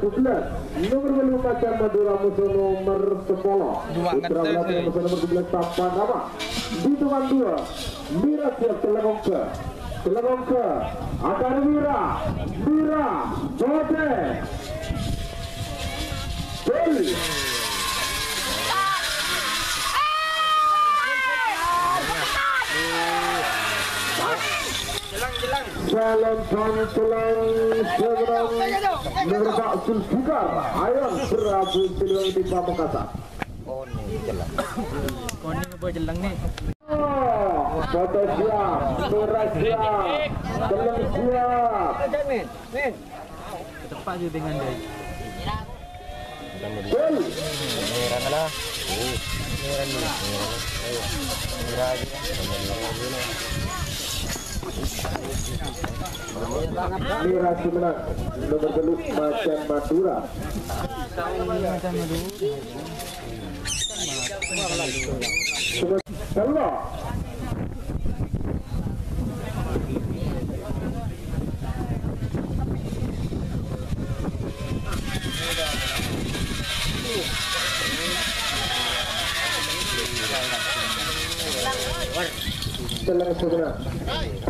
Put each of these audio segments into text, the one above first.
nomor belu Macan Madura musuh nomor 10 Dua Putra eh. musuh nomor 11 Tapan nama. Hitungan dua Mira siap telengong ke Telengong ke Akan Mira. Mira Jode. Gol Jalan Pantulang Seberang Merebak Sulfikar Ayam Prabu Siliwangi di Pamekasan Kau ni buat jelang ni. Oh, foto siap, merah siap, belum siap. Tepat je dengan dia. Gol. Beluk Macan Madura. Macam dulu. Sumen- Hello. Telang Sumenang. Apa dia bet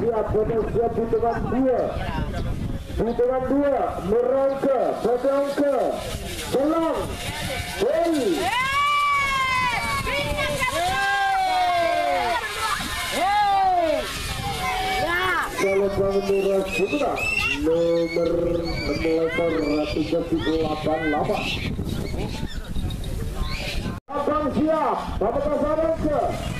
siap, belum siap hitungan dua Hitungan dua, merangka, berangka, belang, gol. Kalau pengendara Sutra nomor emulator tiga delapan lapan. Abang siap, Bapak Kasarang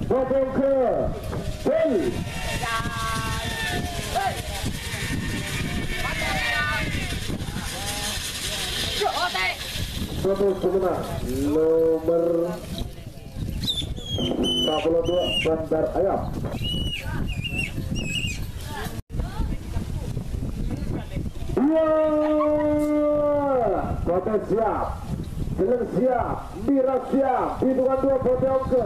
Bodong ke Gol Satu sebenarnya Nomor 42 Bandar Ayam. Dua Kota siap. Belum siap. Mira siap. Hitungan dua Bodong ke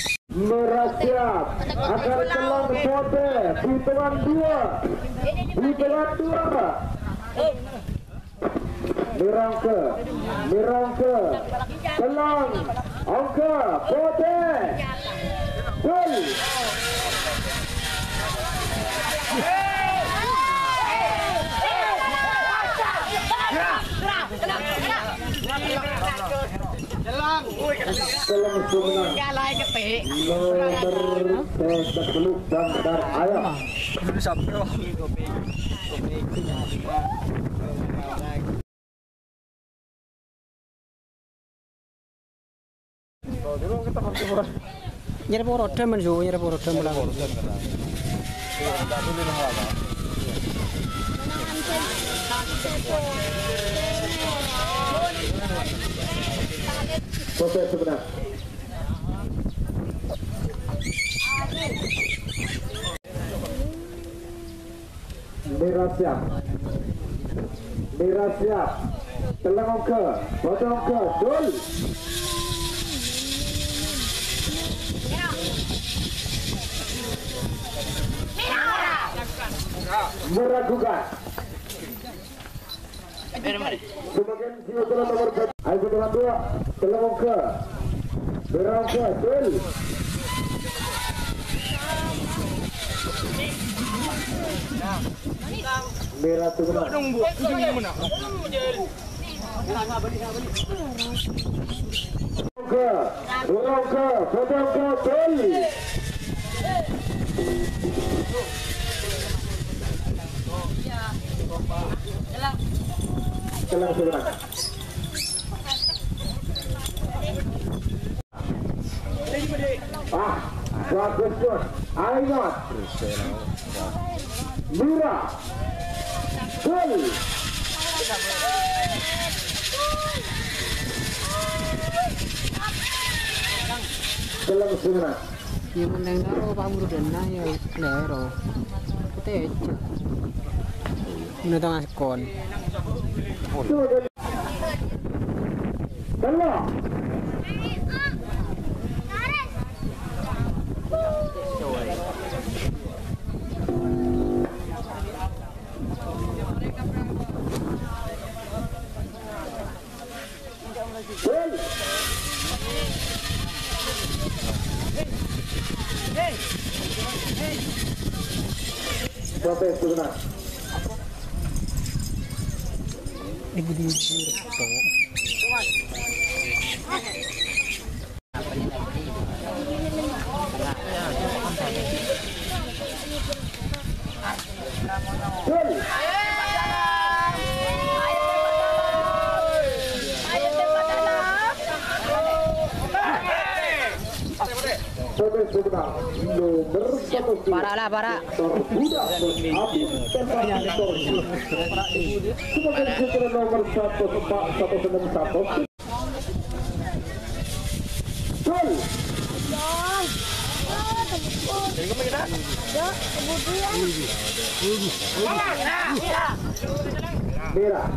siap Akan telang pote Hitungan dua. Hitungan dua Mirangke Mirangke. Telang Angka Pote Gol Telang semenang Nomor Sepuluh Bandar Ayam Nyari po roda man jo, nyari po roda mo lang. Pote sebenang Mira siap. Mira siap. Telengong ke, potong ke, dul. Meragukan. Sebagian jiwa telah nomor satu. Ayo dengan dua. Telengong ke. Berang ke, dul. Merah tengah. ke dorong ke potong ke gol Kelang sebenarnya. Mira. Gol. Kelang klaro. Puti eh. Igreja. Sebenarnya? Nomor satu. Para lah, para. Terbudak Habib Terbanyak Sebagai putra nomor satu Pak satu sembilan satu. Gol. Merah.